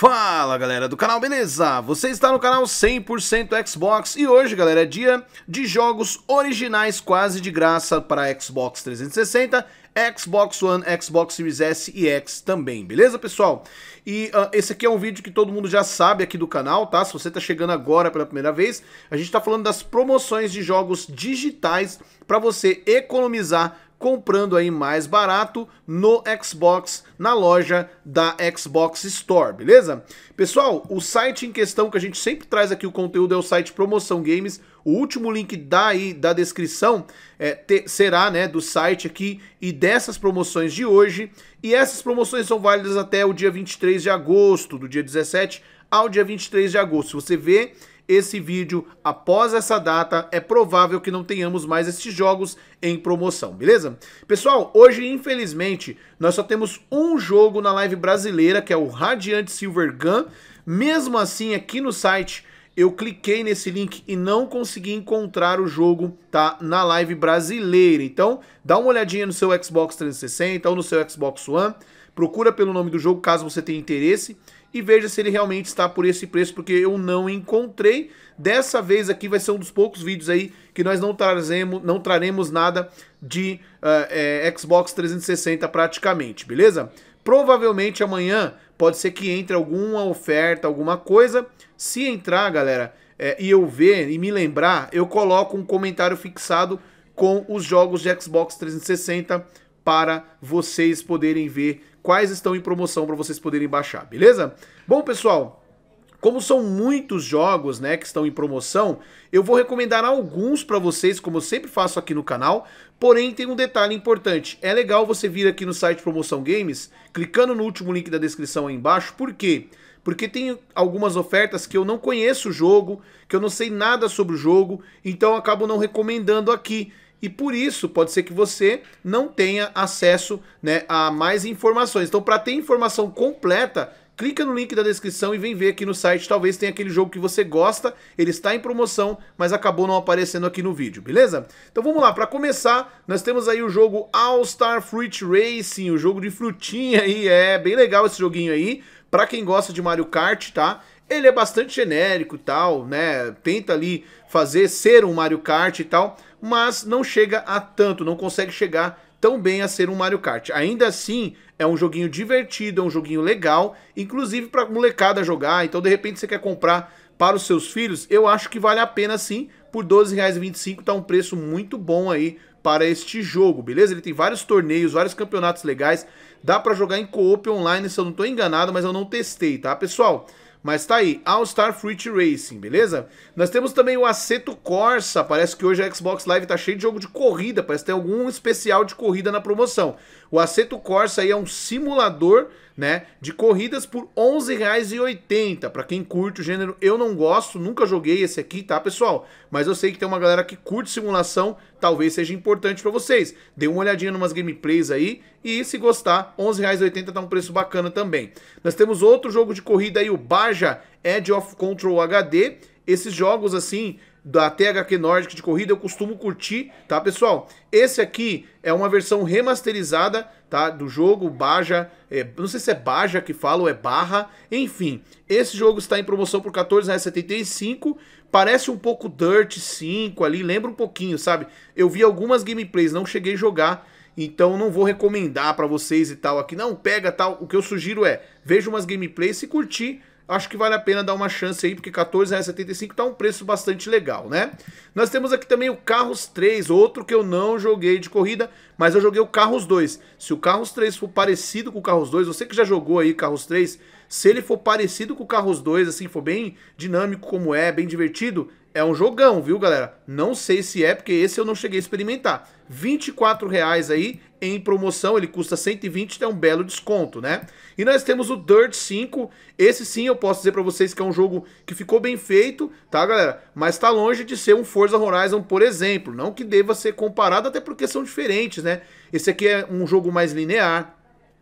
Fala galera do canal, beleza? Você está no canal 100% Xbox e hoje galera é dia de jogos originais quase de graça para Xbox 360, Xbox One, Xbox Series S e X também, beleza pessoal? E uh, esse aqui é um vídeo que todo mundo já sabe aqui do canal, tá? Se você está chegando agora pela primeira vez, a gente está falando das promoções de jogos digitais para você economizar comprando aí mais barato no Xbox, na loja da Xbox Store, beleza? Pessoal, o site em questão que a gente sempre traz aqui o conteúdo é o site Promoção Games, o último link daí da descrição é, te, será né, do site aqui e dessas promoções de hoje, e essas promoções são válidas até o dia 23 de agosto, do dia 17 ao dia 23 de agosto. Se você vê esse vídeo após essa data, é provável que não tenhamos mais esses jogos em promoção, beleza? Pessoal, hoje infelizmente nós só temos um jogo na live brasileira, que é o Radiant Silver Gun. Mesmo assim, aqui no site eu cliquei nesse link e não consegui encontrar o jogo, tá, na live brasileira. Então, dá uma olhadinha no seu Xbox 360 ou no seu Xbox One, procura pelo nome do jogo caso você tenha interesse e veja se ele realmente está por esse preço, porque eu não encontrei. Dessa vez aqui vai ser um dos poucos vídeos aí que nós não, trazemos, não traremos nada de uh, é, Xbox 360 praticamente, beleza? Provavelmente amanhã pode ser que entre alguma oferta, alguma coisa. Se entrar, galera, é, e eu ver e me lembrar, eu coloco um comentário fixado com os jogos de Xbox 360 para vocês poderem ver quais estão em promoção para vocês poderem baixar, beleza? Bom, pessoal, como são muitos jogos, né, que estão em promoção, eu vou recomendar alguns para vocês, como eu sempre faço aqui no canal. Porém, tem um detalhe importante. É legal você vir aqui no site Promoção Games, clicando no último link da descrição aí embaixo. Por quê? Porque tem algumas ofertas que eu não conheço o jogo, que eu não sei nada sobre o jogo, então eu acabo não recomendando aqui e por isso pode ser que você não tenha acesso né, a mais informações. Então, para ter informação completa, clica no link da descrição e vem ver aqui no site. Talvez tenha aquele jogo que você gosta, ele está em promoção, mas acabou não aparecendo aqui no vídeo, beleza? Então vamos lá, para começar, nós temos aí o jogo All Star Fruit Racing, o jogo de frutinha aí, é bem legal esse joguinho aí. Para quem gosta de Mario Kart, tá? Ele é bastante genérico e tal, né? Tenta ali fazer ser um Mario Kart e tal, mas não chega a tanto, não consegue chegar tão bem a ser um Mario Kart. Ainda assim, é um joguinho divertido, é um joguinho legal, inclusive para molecada jogar. Então, de repente, você quer comprar para os seus filhos, eu acho que vale a pena sim. Por R$12,25 tá um preço muito bom aí para este jogo, beleza? Ele tem vários torneios, vários campeonatos legais. Dá para jogar em co-op online, se eu não estou enganado, mas eu não testei, tá, pessoal? Mas tá aí, All Star Fruit Racing, beleza? Nós temos também o Aceto Corsa, parece que hoje a Xbox Live tá cheio de jogo de corrida, parece que tem algum especial de corrida na promoção. O Aceto Corsa aí é um simulador, né, de corridas por R$11,80. Para quem curte o gênero, eu não gosto, nunca joguei esse aqui, tá, pessoal? Mas eu sei que tem uma galera que curte simulação, talvez seja importante para vocês. Dê uma olhadinha em umas gameplays aí e se gostar, R$11,80 tá um preço bacana também. Nós temos outro jogo de corrida aí, o Baja Edge of Control HD. Esses jogos assim, da THQ Nordic de corrida eu costumo curtir, tá, pessoal? Esse aqui é uma versão remasterizada, tá, do jogo Baja, é, não sei se é Baja que fala ou é Barra, enfim. Esse jogo está em promoção por R$14,75, parece um pouco Dirt 5 ali, lembra um pouquinho, sabe? Eu vi algumas gameplays, não cheguei a jogar, então não vou recomendar para vocês e tal aqui, não, pega tal, o que eu sugiro é, veja umas gameplays, se curtir, acho que vale a pena dar uma chance aí, porque R$14,75 tá um preço bastante legal, né? Nós temos aqui também o Carros 3, outro que eu não joguei de corrida, mas eu joguei o Carros 2. Se o Carros 3 for parecido com o Carros 2, você que já jogou aí Carros 3, se ele for parecido com o Carros 2, assim, for bem dinâmico como é, bem divertido, é um jogão, viu, galera? Não sei se é, porque esse eu não cheguei a experimentar. R$ reais aí em promoção, ele custa 120, é um belo desconto, né? E nós temos o Dirt 5, esse sim eu posso dizer para vocês que é um jogo que ficou bem feito, tá, galera? Mas tá longe de ser um Forza Horizon, por exemplo. Não que deva ser comparado, até porque são diferentes, né? Esse aqui é um jogo mais linear,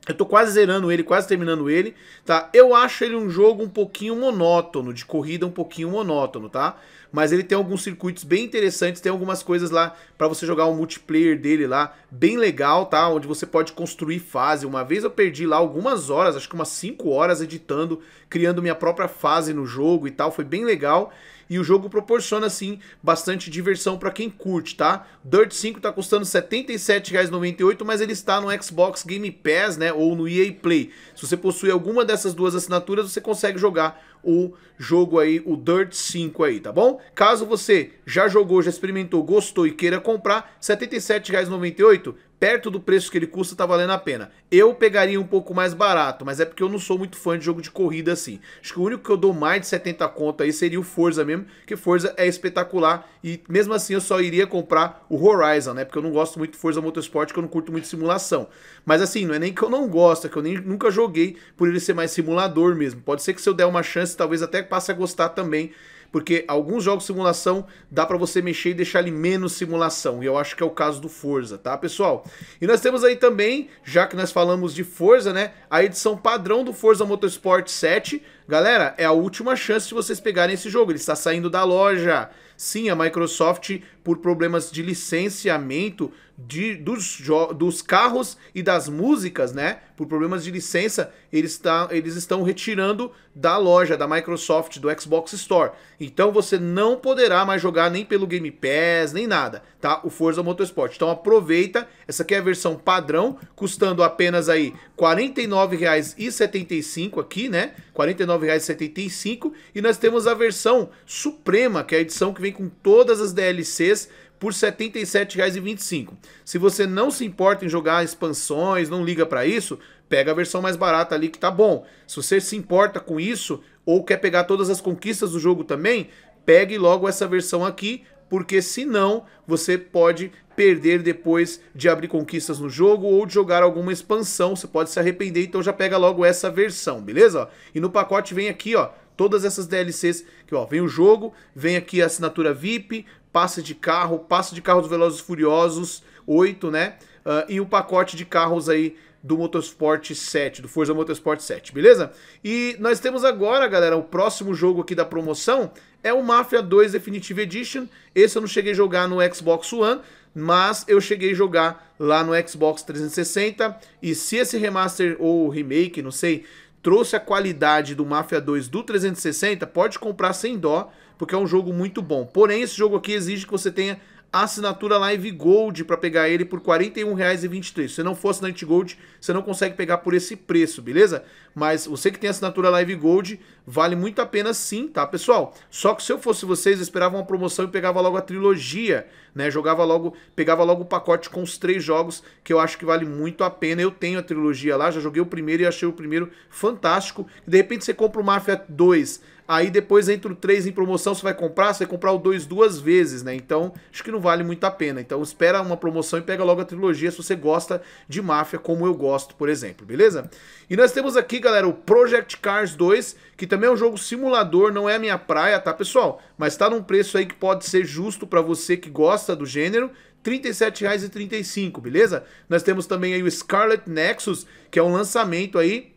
Eu tô quase zerando ele, quase terminando ele, tá? Eu acho ele um jogo um pouquinho monótono, de corrida um pouquinho monótono, tá? Mas ele tem alguns circuitos bem interessantes, tem algumas coisas lá para você jogar o um multiplayer dele lá, bem legal, tá? Onde você pode construir fase. Uma vez eu perdi lá algumas horas, acho que umas 5 horas editando, criando minha própria fase no jogo e tal, foi bem legal e o jogo proporciona assim bastante diversão para quem curte, tá? Dirt 5 tá custando R$ 77,98, mas ele está no Xbox Game Pass, né, ou no EA Play. Se você possui alguma dessas duas assinaturas, você consegue jogar o jogo aí, o Dirt 5 aí, tá bom? Caso você já jogou, já experimentou, gostou e queira comprar, R$ 77,98 perto do preço que ele custa, tá valendo a pena. Eu pegaria um pouco mais barato, mas é porque eu não sou muito fã de jogo de corrida assim. Acho que o único que eu dou mais de 70 conto aí seria o Forza mesmo, que Forza é espetacular e mesmo assim eu só iria comprar o Horizon, né? Porque eu não gosto muito de Forza Motorsport, que eu não curto muito simulação. Mas assim, não é nem que eu não gosto, é que eu nem, nunca joguei por ele ser mais simulador mesmo. Pode ser que se eu der uma chance, talvez até passe a gostar também porque alguns jogos de simulação dá para você mexer e deixar ele menos simulação, e eu acho que é o caso do Forza, tá, pessoal? E nós temos aí também, já que nós falamos de Forza, né, a edição padrão do Forza Motorsport 7. Galera, é a última chance de vocês pegarem esse jogo, ele está saindo da loja. Sim, a Microsoft, por problemas de licenciamento de, dos, dos carros e das músicas, né? Por problemas de licença, eles, tá, eles estão retirando da loja da Microsoft, do Xbox Store. Então você não poderá mais jogar nem pelo Game Pass, nem nada, tá? O Forza Motorsport. Então aproveita, essa aqui é a versão padrão, custando apenas aí R$ 49,75 aqui, né? R$ 49,75 e nós temos a versão Suprema, que é a edição que vem com todas as DLCs por R$ 77,25. Se você não se importa em jogar expansões, não liga para isso, pega a versão mais barata ali que tá bom. Se você se importa com isso ou quer pegar todas as conquistas do jogo também, pegue logo essa versão aqui, porque senão você pode perder depois de abrir conquistas no jogo ou de jogar alguma expansão, você pode se arrepender, então já pega logo essa versão, beleza? E no pacote vem aqui, ó, todas essas DLCs, que ó, vem o jogo, vem aqui a assinatura VIP, passe de carro, passe de carro dos Velozes Furiosos 8, né? Uh, e o pacote de carros aí do Motorsport 7, do Forza Motorsport 7, beleza? E nós temos agora, galera, o próximo jogo aqui da promoção é o Mafia 2 Definitive Edition. Esse eu não cheguei a jogar no Xbox One, mas eu cheguei a jogar lá no Xbox 360. E se esse remaster ou remake, não sei, trouxe a qualidade do Mafia 2 do 360, pode comprar sem dó, porque é um jogo muito bom. Porém, esse jogo aqui exige que você tenha assinatura Live Gold para pegar ele por R$ 41,23. Se não for assinante Gold, você não consegue pegar por esse preço, beleza? Mas você que tem assinatura Live Gold, vale muito a pena sim, tá, pessoal? Só que se eu fosse vocês, eu esperava uma promoção e pegava logo a trilogia, né? Jogava logo, pegava logo o pacote com os três jogos, que eu acho que vale muito a pena. Eu tenho a trilogia lá, já joguei o primeiro e achei o primeiro fantástico. De repente você compra o Mafia 2 Aí depois entra o 3 em promoção, você vai comprar, você vai comprar o 2 duas vezes, né? Então, acho que não vale muito a pena. Então, espera uma promoção e pega logo a trilogia se você gosta de máfia, como eu gosto, por exemplo, beleza? E nós temos aqui, galera, o Project Cars 2, que também é um jogo simulador, não é a minha praia, tá, pessoal? Mas tá num preço aí que pode ser justo para você que gosta do gênero. R$ 37,35, beleza? Nós temos também aí o Scarlet Nexus, que é um lançamento aí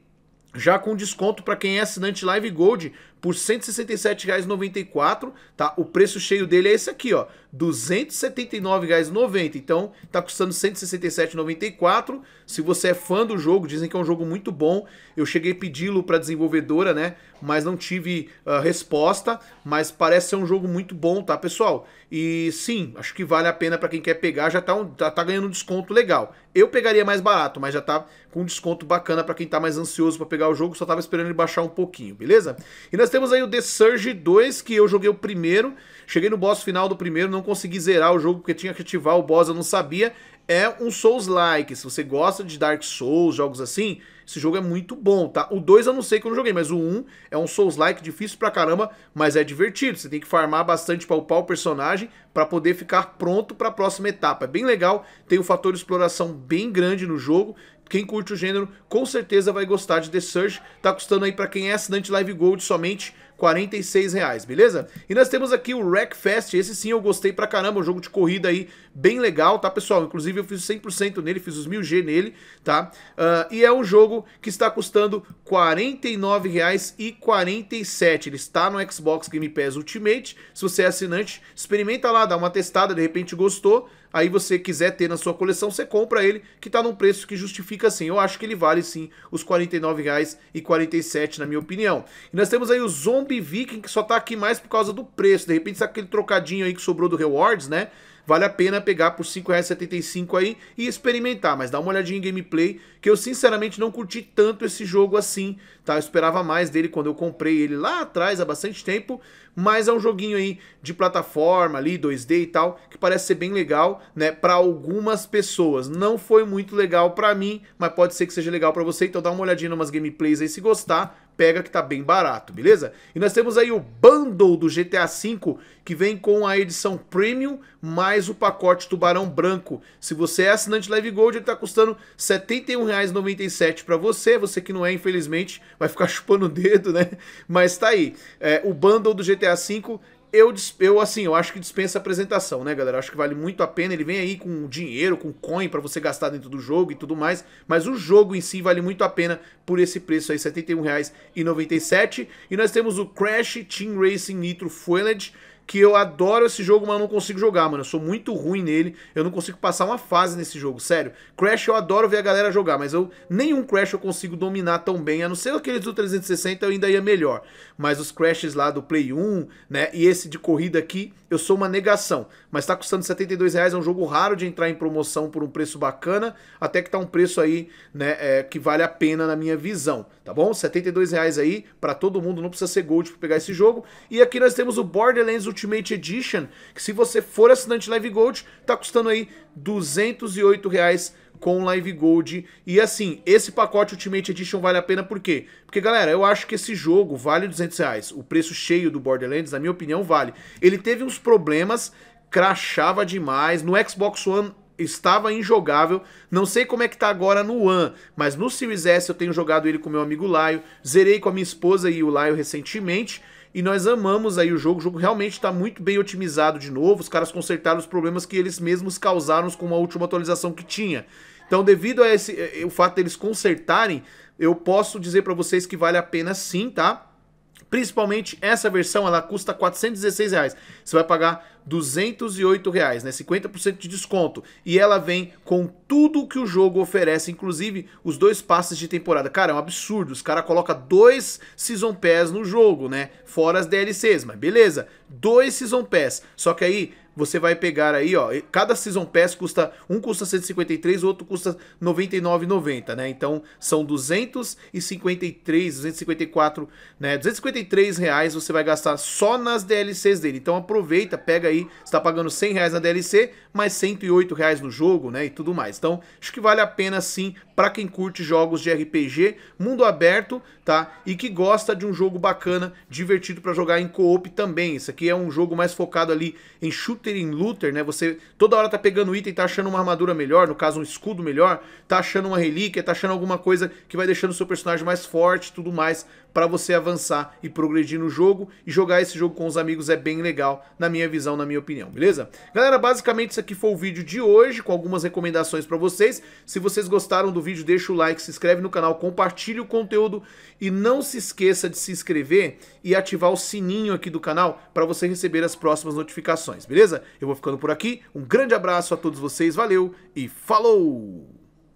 já com desconto para quem é assinante Live Gold por R$ 167,94, tá? O preço cheio dele é esse aqui, ó, R$ 279,90. Então, tá custando R$ 167,94. Se você é fã do jogo, dizem que é um jogo muito bom. Eu cheguei a pedi-lo para desenvolvedora, né? Mas não tive uh, resposta, mas parece ser um jogo muito bom, tá, pessoal? E sim, acho que vale a pena para quem quer pegar, já tá, um, já tá ganhando um desconto legal. Eu pegaria mais barato, mas já tá com um desconto bacana para quem tá mais ansioso para pegar o jogo, só tava esperando ele baixar um pouquinho, beleza? E nós temos aí o The Surge 2, que eu joguei o primeiro, cheguei no boss final do primeiro, não consegui zerar o jogo porque tinha que ativar o boss, eu não sabia. É um Souls-like, se você gosta de Dark Souls, jogos assim, esse jogo é muito bom, tá? O 2 eu não sei que eu não joguei, mas o 1 um é um Souls-like difícil pra caramba, mas é divertido. Você tem que farmar bastante pra upar o personagem para poder ficar pronto para a próxima etapa. É bem legal, tem um fator de exploração bem grande no jogo. Quem curte o gênero com certeza vai gostar de The Surge. Tá custando aí para quem é assinante Live Gold somente 46 reais, beleza? E nós temos aqui o Wreckfest, esse sim eu gostei pra caramba, um jogo de corrida aí bem legal, tá pessoal? Inclusive eu fiz 100% nele, fiz os 1000G nele, tá? Uh, e é um jogo que está custando R$ 49,47, ele está no Xbox Game Pass Ultimate, se você é assinante, experimenta lá, dá uma testada, de repente gostou, aí você quiser ter na sua coleção, você compra ele, que tá num preço que justifica sim. Eu acho que ele vale sim os R$ 49,47 na minha opinião. E nós temos aí o Zombie Viking, que só tá aqui mais por causa do preço. De repente, sabe aquele trocadinho aí que sobrou do Rewards, né? vale a pena pegar por R$ 5,75 aí e experimentar, mas dá uma olhadinha em gameplay, que eu sinceramente não curti tanto esse jogo assim, tá? Eu esperava mais dele quando eu comprei ele lá atrás, há bastante tempo, mas é um joguinho aí de plataforma ali, 2D e tal, que parece ser bem legal, né, para algumas pessoas. Não foi muito legal para mim, mas pode ser que seja legal para você, então dá uma olhadinha em umas gameplays aí se gostar, pega que tá bem barato, beleza? E nós temos aí o bundle do GTA V, que vem com a edição Premium, mais o pacote Tubarão Branco. Se você é assinante Live Gold, ele tá custando R$ 71,97 para você, você que não é, infelizmente, vai ficar chupando o dedo, né? Mas tá aí, é, o bundle do GTA V eu, eu, assim, eu acho que dispensa apresentação, né, galera? Eu acho que vale muito a pena. Ele vem aí com dinheiro, com coin para você gastar dentro do jogo e tudo mais. Mas o jogo em si vale muito a pena por esse preço aí, R$ 71,97. E nós temos o Crash Team Racing Nitro Fueled que eu adoro esse jogo, mas eu não consigo jogar, mano. Eu sou muito ruim nele, eu não consigo passar uma fase nesse jogo, sério. Crash eu adoro ver a galera jogar, mas eu nenhum Crash eu consigo dominar tão bem, a não ser aqueles do 360 eu ainda ia melhor. Mas os Crashes lá do Play 1, né, e esse de corrida aqui, eu sou uma negação. Mas tá custando 72 reais, é um jogo raro de entrar em promoção por um preço bacana, até que tá um preço aí, né, é, que vale a pena na minha visão, tá bom? 72 reais aí, pra todo mundo, não precisa ser Gold pra pegar esse jogo. E aqui nós temos o Borderlands Ultimate Edition, que se você for assinante Live Gold, tá custando aí 208 reais com Live Gold. E assim, esse pacote Ultimate Edition vale a pena por quê? Porque, galera, eu acho que esse jogo vale 200 reais. O preço cheio do Borderlands, na minha opinião, vale. Ele teve uns problemas, crachava demais. No Xbox One estava injogável. Não sei como é que tá agora no One, mas no Series S eu tenho jogado ele com meu amigo Laio. Zerei com a minha esposa e o Laio recentemente e nós amamos aí o jogo. O jogo realmente está muito bem otimizado de novo. Os caras consertaram os problemas que eles mesmos causaram com a última atualização que tinha. Então, devido a esse, eh, o fato deles consertarem, eu posso dizer para vocês que vale a pena sim, tá? Principalmente essa versão, ela custa 416 reais. Você vai pagar 208 reais, né? 50% de desconto. E ela vem com tudo que o jogo oferece, inclusive os dois passes de temporada. Cara, é um absurdo. Os caras colocam dois Season Pass no jogo, né? Fora as DLCs, mas beleza. Dois Season Pass. Só que aí você vai pegar aí, ó, cada Season Pass custa, um custa 153, o outro custa 99,90, né? Então, são 253, 254, né? 253 reais você vai gastar só nas DLCs dele. Então, aproveita, pega aí, está pagando 100 reais na DLC, mais 108 reais no jogo, né? E tudo mais. Então, acho que vale a pena sim para quem curte jogos de RPG, mundo aberto, tá? E que gosta de um jogo bacana, divertido para jogar em co-op também. Isso aqui é um jogo mais focado ali em shooter em looter, né? Você toda hora tá pegando item, tá achando uma armadura melhor, no caso um escudo melhor, tá achando uma relíquia, tá achando alguma coisa que vai deixando o seu personagem mais forte, tudo mais para você avançar e progredir no jogo e jogar esse jogo com os amigos é bem legal, na minha visão, na minha opinião, beleza? Galera, basicamente isso aqui foi o vídeo de hoje, com algumas recomendações para vocês. Se vocês gostaram do vídeo, deixa o like, se inscreve no canal, compartilhe o conteúdo e não se esqueça de se inscrever e ativar o sininho aqui do canal para você receber as próximas notificações, beleza? Eu vou ficando por aqui, um grande abraço a todos vocês, valeu e falou!